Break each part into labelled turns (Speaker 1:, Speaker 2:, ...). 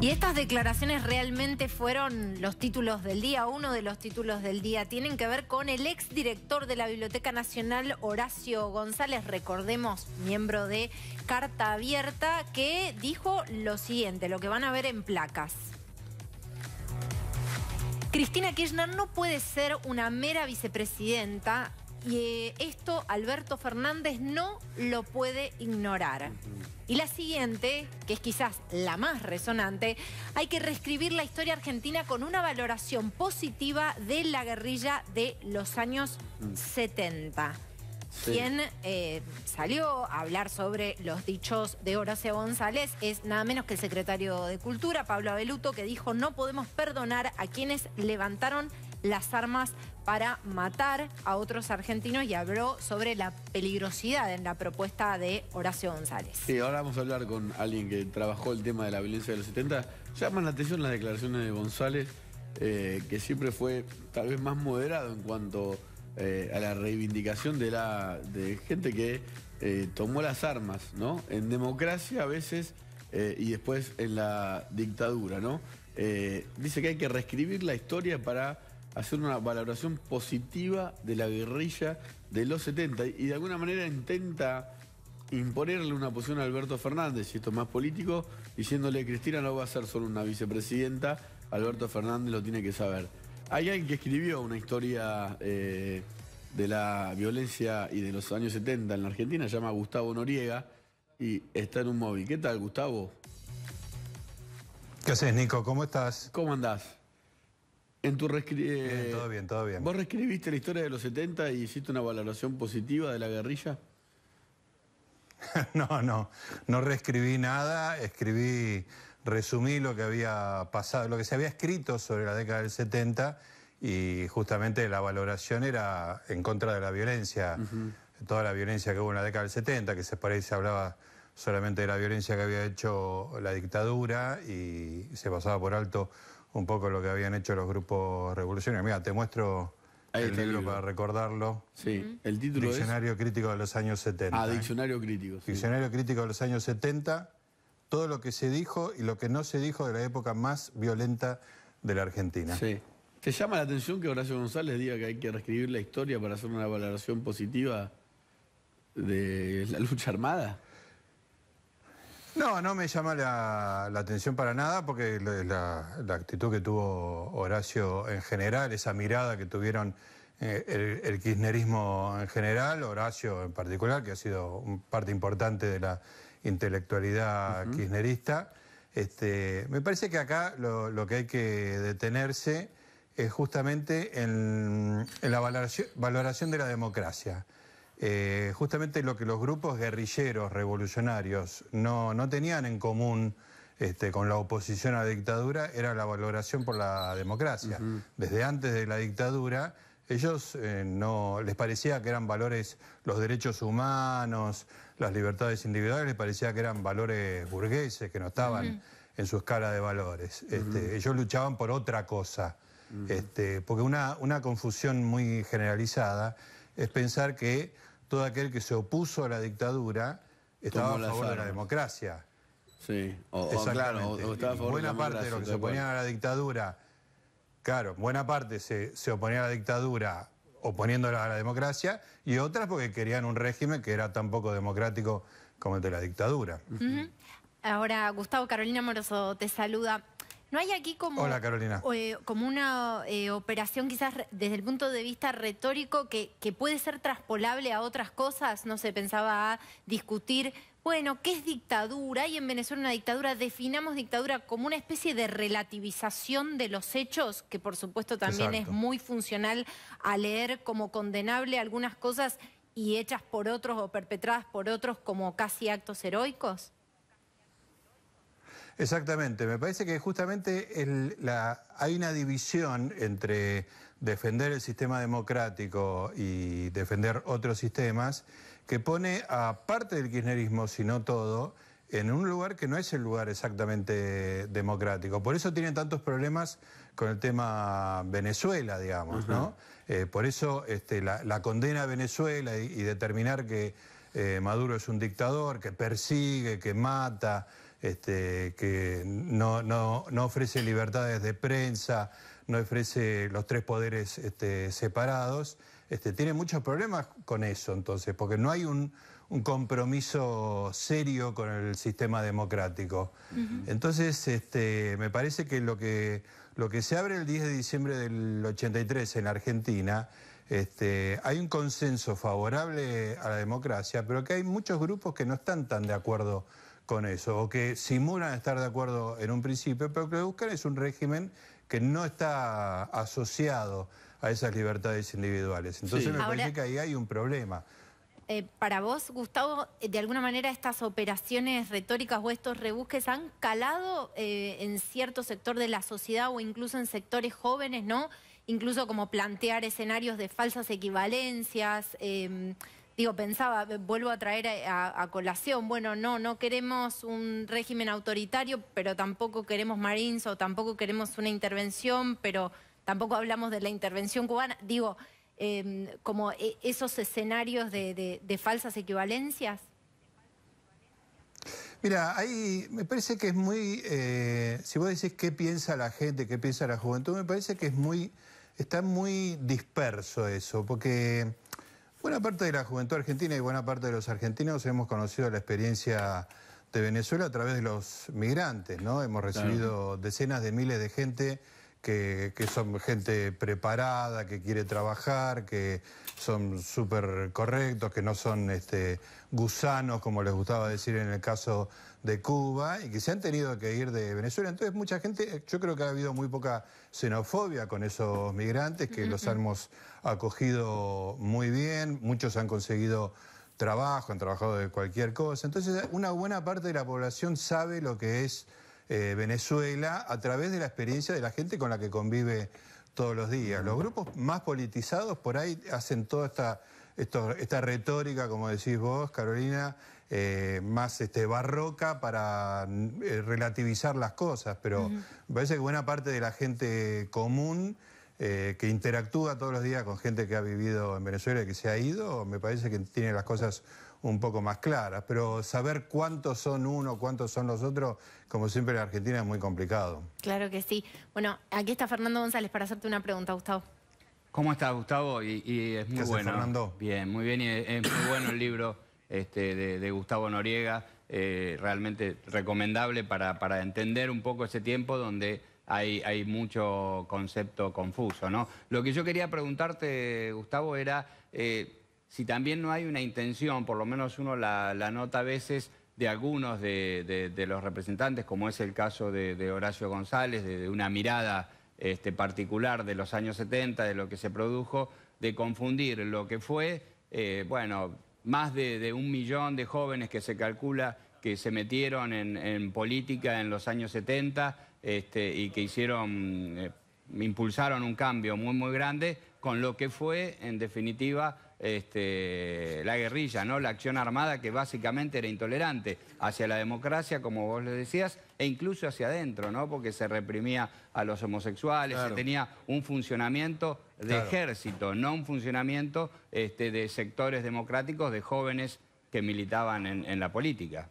Speaker 1: Y estas declaraciones realmente fueron los títulos del día, uno de los títulos del día. Tienen que ver con el exdirector de la Biblioteca Nacional, Horacio González, recordemos, miembro de Carta Abierta, que dijo lo siguiente, lo que van a ver en placas. Cristina Kirchner no puede ser una mera vicepresidenta y eh, esto Alberto Fernández no lo puede ignorar. Y la siguiente, que es quizás la más resonante, hay que reescribir la historia argentina con una valoración positiva de la guerrilla de los años 70. Mm. Quien eh, salió a hablar sobre los dichos de Horacio González es nada menos que el secretario de Cultura, Pablo Abeluto, que dijo no podemos perdonar a quienes levantaron las armas para matar a otros argentinos y habló sobre la peligrosidad en la propuesta de Horacio González.
Speaker 2: Sí, ahora vamos a hablar con alguien que trabajó el tema de la violencia de los 70. Llaman la atención las declaraciones de González, eh, que siempre fue tal vez más moderado en cuanto eh, a la reivindicación de, la, de gente que eh, tomó las armas, ¿no? En democracia a veces y después en la dictadura, ¿no? dice que hay que reescribir la historia para hacer una valoración positiva de la guerrilla de los 70 y de alguna manera intenta imponerle una posición a Alberto Fernández, y esto es más político, diciéndole Cristina no va a ser solo una vicepresidenta, Alberto Fernández lo tiene que saber. Hay alguien que escribió una historia eh, de la violencia y de los años 70 en la Argentina, se llama Gustavo Noriega, y está en un móvil. ¿Qué tal, Gustavo?
Speaker 3: ¿Qué haces, Nico? ¿Cómo estás?
Speaker 2: ¿Cómo andás? En tu
Speaker 3: eh, todo bien, todo bien.
Speaker 2: ¿Vos reescribiste la historia de los 70 y hiciste una valoración positiva de la guerrilla?
Speaker 3: no, no, no reescribí nada, escribí, resumí lo que había pasado, lo que se había escrito sobre la década del 70 y justamente la valoración era en contra de la violencia, toda la violencia que hubo en la década del 70, que se parece, se hablaba solamente de la violencia que había hecho la dictadura y se pasaba por alto un poco lo que habían hecho los grupos revolucionarios. Mira, te muestro el libro, para recordarlo.
Speaker 2: Sí, el título
Speaker 3: Diccionario Crítico de los años 70.
Speaker 2: Ah, ¿eh? Diccionario Crítico.
Speaker 3: Diccionario Crítico de los años 70, todo lo que se dijo y lo que no se dijo de la época más violenta de la Argentina.
Speaker 2: Sí. ¿Te llama la atención que Horacio González diga que hay que reescribir la historia para hacer una valoración positiva de la lucha armada?
Speaker 3: No, no me llama la, atención para nada porque la, actitud que tuvo Horacio en general, esa mirada que tuvieron eh, el, kirchnerismo en general, Horacio en particular, que ha sido parte importante de la intelectualidad kirchnerista, este, me parece que acá lo, que hay que detenerse es justamente en, la valoración de la democracia. Eh, justamente lo que los grupos guerrilleros revolucionarios no, tenían en común este, con la oposición a la dictadura era la valoración por la democracia. Desde antes de la dictadura, ellos eh, no les parecía que eran valores, los derechos humanos, las libertades individuales, les parecía que eran valores burgueses, que no estaban en su escala de valores. Este, ellos luchaban por otra cosa. Este, porque una, una confusión muy generalizada es pensar que todo aquel que se opuso a la dictadura estaba a favor de la democracia.
Speaker 2: Sí,
Speaker 3: o, claro, estaba a favor buena parte de los que se oponían a la dictadura, claro, buena parte se, oponía a la dictadura oponiéndola a la democracia y otras porque querían un régimen que era tan poco democrático como el de la dictadura.
Speaker 1: Ahora, Gustavo Carolina Moroso te saluda. ¿No hay aquí como,
Speaker 3: Hola, Carolina.
Speaker 1: Eh, como una eh, operación quizás desde el punto de vista retórico que, que, puede ser traspolable a otras cosas? No sé, pensaba a discutir, bueno, ¿qué es dictadura? Y en Venezuela una dictadura, definamos dictadura como una especie de relativización de los hechos, que por supuesto también es muy funcional a leer como condenable algunas cosas y hechas por otros o perpetradas por otros como casi actos heroicos.
Speaker 3: Exactamente, me parece que justamente hay una división entre defender el sistema democrático y defender otros sistemas que pone a parte del kirchnerismo, si no todo, en un lugar que no es el lugar exactamente democrático. Por eso tienen tantos problemas con el tema Venezuela, digamos, ¿no? Eh, por eso este, la, condena a Venezuela y, determinar que eh, Maduro es un dictador, que persigue, que mata, este, que no, no, no, ofrece libertades de prensa, no ofrece los tres poderes este, separados, este, tiene muchos problemas con eso entonces, porque no hay un, un compromiso serio con el sistema democrático. Entonces, este, me parece que lo, que lo que se abre el 10 de diciembre del 83 en Argentina, este, hay un consenso favorable a la democracia, pero que hay muchos grupos que no están tan de acuerdo con eso, o que simulan estar de acuerdo en un principio, pero que lo que buscan es un régimen que no está asociado a esas libertades individuales. Entonces me parece que ahí hay un problema.
Speaker 1: Eh, para vos, Gustavo, de alguna manera estas operaciones retóricas o estos rebusques han calado eh, en cierto sector de la sociedad o incluso en sectores jóvenes, ¿no? Incluso como plantear escenarios de falsas equivalencias. Em, digo, pensaba, vuelvo a traer a, colación, bueno, no, no queremos un régimen autoritario, pero tampoco queremos Marines o tampoco queremos una intervención, pero tampoco hablamos de la intervención cubana. Digo, Em, como e, esos escenarios de, falsas equivalencias?
Speaker 3: Mira, ahí me parece que es muy, eh, si vos decís qué piensa la gente, qué piensa la juventud, me parece que es muy, está muy disperso eso, porque buena parte de la juventud argentina y buena parte de los argentinos hemos conocido la experiencia de Venezuela a través de los migrantes, ¿no? Hemos recibido decenas de miles de gente que, son gente preparada, que quiere trabajar, que son súper correctos, que no son este, gusanos, como les gustaba decir en el caso de Cuba, y que se han tenido que ir de Venezuela. Entonces, mucha gente, yo creo que ha habido muy poca xenofobia con esos migrantes, que los hemos acogido muy bien, muchos han conseguido trabajo, han trabajado de cualquier cosa. Entonces, una buena parte de la población sabe lo que es eh, Venezuela a través de la experiencia de la gente con la que convive todos los días. Los grupos más politizados por ahí hacen toda esta, esta retórica, como decís vos, Carolina, eh, más este, barroca para eh, relativizar las cosas, pero me parece que buena parte de la gente común que interactúa todos los días con gente que ha vivido en Venezuela y que se ha ido, me parece que tiene las cosas un poco más claras, pero saber cuántos son uno, cuántos son los otros, como siempre en Argentina es muy complicado.
Speaker 1: Claro que sí. Bueno, aquí está Fernando González para hacerte una pregunta, Gustavo.
Speaker 4: ¿Cómo estás, Gustavo? Y, es muy bueno.
Speaker 3: Fernando?
Speaker 4: Bien, muy bien, y es muy bueno el libro este, de, Gustavo Noriega, eh, realmente recomendable para, para entender un poco ese tiempo donde hay, hay, mucho concepto confuso, ¿no? Lo que yo quería preguntarte, Gustavo, era eh, si también no hay una intención, por lo menos uno la, nota a veces, de algunos de, los representantes, como es el caso de, Horacio González, de, una mirada este, particular de los años 70, de lo que se produjo, de confundir lo que fue, eh, bueno, más de, un millón de jóvenes que se calcula que se metieron en, política en los años 70 este, y que hicieron, eh, impulsaron un cambio muy, muy grande, con lo que fue, en definitiva, este, la guerrilla, ¿no? la acción armada que básicamente era intolerante hacia la democracia, como vos le decías, e incluso hacia adentro, ¿no? porque se reprimía a los homosexuales, se tenía un funcionamiento de ejército, no un funcionamiento este, de sectores democráticos, de jóvenes que militaban en, la política.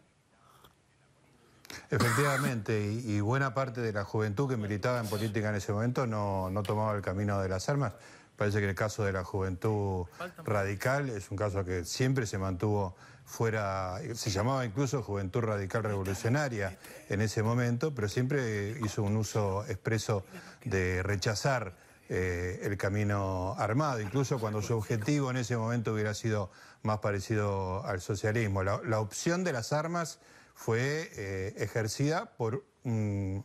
Speaker 3: Efectivamente, y, buena parte de la juventud que militaba en política en ese momento no, no tomaba el camino de las armas. Parece que el caso de la juventud radical es un caso que siempre se mantuvo fuera, se llamaba incluso Juventud Radical Revolucionaria en ese momento, pero siempre hizo un uso expreso de rechazar eh, el camino armado, incluso cuando su objetivo en ese momento hubiera sido más parecido al socialismo. La, opción de las armas fue eh, ejercida por un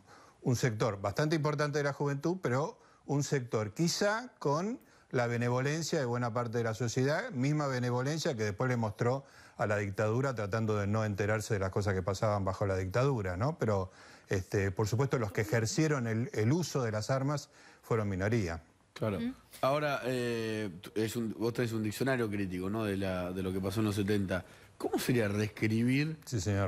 Speaker 3: sector bastante importante de la juventud, pero un sector quizá con la benevolencia de buena parte de la sociedad, misma benevolencia que después le mostró a la dictadura tratando de no enterarse de las cosas que pasaban bajo la dictadura, ¿no? Pero, este, por supuesto, los que ejercieron el, uso de las armas fueron minoría.
Speaker 2: Claro. Ahora, eh, es un, vos tenés un diccionario crítico, ¿no? De, la, de lo que pasó en los 70. ¿Cómo sería reescribir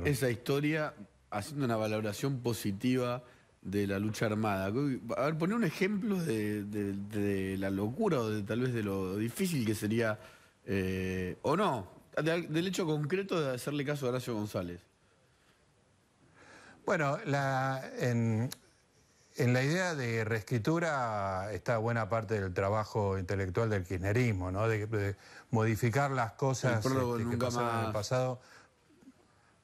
Speaker 2: esa historia haciendo una valoración positiva de la lucha armada. A ver, poner un ejemplo de, la locura o de, tal vez de lo difícil que sería, eh, o no, del hecho concreto de hacerle caso a Horacio González.
Speaker 3: Bueno, en, la idea de reescritura está buena parte del trabajo intelectual del kirchnerismo, ¿no? de, modificar las cosas este, que pasaron en el pasado.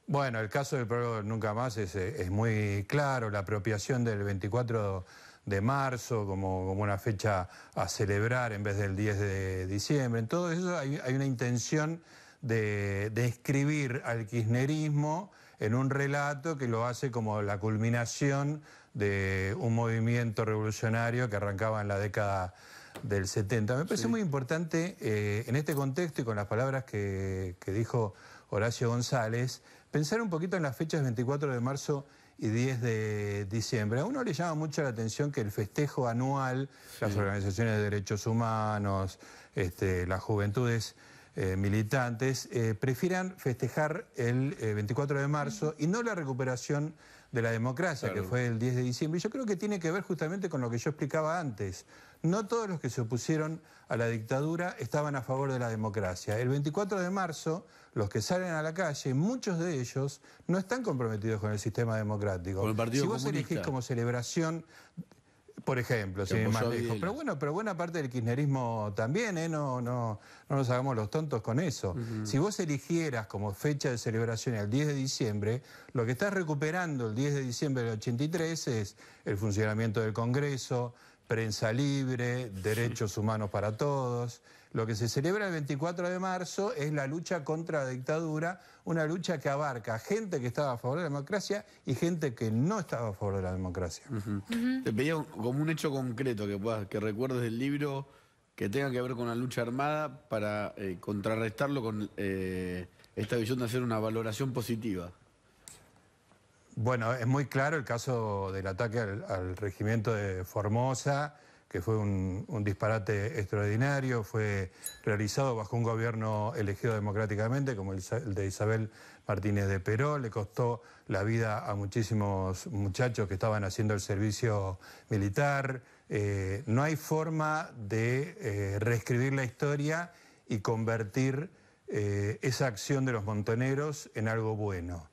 Speaker 3: Bueno, el caso del prólogo Nunca Más es, es, muy claro, la apropiación del 24 de marzo como, como, una fecha a celebrar en vez del 10 de diciembre. En todo eso hay, hay una intención de, de, escribir al kirchnerismo en un relato que lo hace como la culminación de un movimiento revolucionario que arrancaba en la década del 70. Me parece muy importante eh, en este contexto y con las palabras que, que dijo Horacio González, pensar un poquito en las fechas 24 de marzo y 10 de diciembre. A uno le llama mucho la atención que el festejo anual, las organizaciones de derechos humanos, este, las juventudes eh, militantes, eh, prefieran festejar el 24 eh, de marzo y no la recuperación de la democracia, que fue el 10 de diciembre. Y yo creo que tiene que ver justamente con lo que yo explicaba antes. No todos los que se opusieron a la dictadura estaban a favor de la democracia. El 24 de marzo, los que salen a la calle, muchos de ellos no están comprometidos con el sistema democrático.
Speaker 2: El
Speaker 3: si vos elegís como celebración por ejemplo, sin más lejos. Pero bueno, pero buena parte del kirchnerismo también, ¿eh? no, no, no nos hagamos los tontos con eso. Si vos eligieras como fecha de celebración el 10 de diciembre, lo que estás recuperando el 10 de diciembre del 83 es el funcionamiento del Congreso, prensa libre, derechos humanos para todos. Lo que se celebra el 24 de marzo es la lucha contra la dictadura, una lucha que abarca gente que estaba a favor de la democracia y gente que no estaba a favor de la democracia.
Speaker 2: Te pedía como un hecho concreto que, puedas, que recuerdes del libro que tenga que ver con la lucha armada para eh, contrarrestarlo con eh, esta visión de hacer una valoración positiva.
Speaker 3: Bueno, es muy claro el caso del ataque al, regimiento de Formosa, que fue un, disparate extraordinario, fue realizado bajo un gobierno elegido democráticamente, como el, de Isabel Martínez de Peró, le costó la vida a muchísimos muchachos que estaban haciendo el servicio militar. Eh, no hay forma de eh, reescribir la historia y convertir eh, esa acción de los montoneros en algo bueno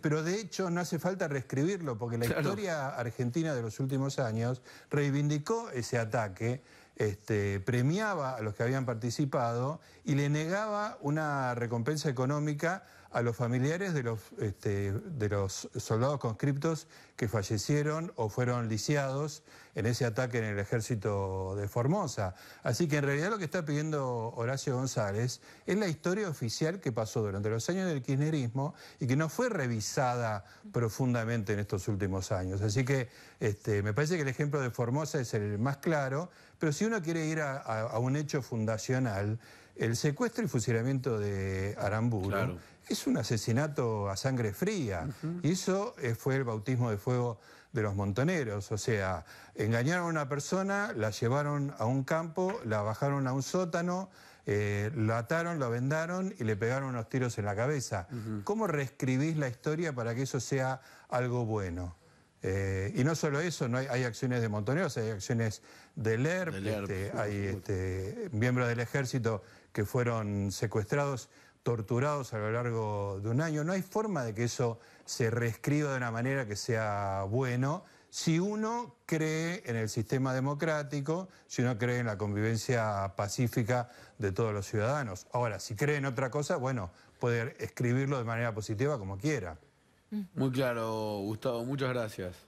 Speaker 3: pero de hecho no hace falta reescribirlo, porque la historia argentina de los últimos años reivindicó ese ataque, este, premiaba a los que habían participado y le negaba una recompensa económica a los familiares de los, este, de los soldados conscriptos que fallecieron o fueron lisiados en ese ataque en el ejército de Formosa. Así que en realidad lo que está pidiendo Horacio González es la historia oficial que pasó durante los años del kirchnerismo y que no fue revisada profundamente en estos últimos años. Así que este, me parece que el ejemplo de Formosa es el más claro, pero si uno quiere ir a, un hecho fundacional, el secuestro y fusilamiento de Aramburu es un asesinato a sangre fría. Y eso eh, fue el bautismo de fuego de los montoneros. O sea, engañaron a una persona, la llevaron a un campo, la bajaron a un sótano, eh, lo ataron, lo vendaron y le pegaron unos tiros en la cabeza. ¿Cómo reescribís la historia para que eso sea algo bueno? Eh, y no solo eso, no hay, acciones de montoneros, hay acciones del ERP, este, hay este, miembros del ejército que fueron secuestrados torturados a lo largo de un año. No hay forma de que eso se reescriba de una manera que sea bueno si uno cree en el sistema democrático, si uno cree en la convivencia pacífica de todos los ciudadanos. Ahora, si cree en otra cosa, bueno, puede escribirlo de manera positiva como quiera.
Speaker 2: Muy claro, Gustavo, muchas gracias.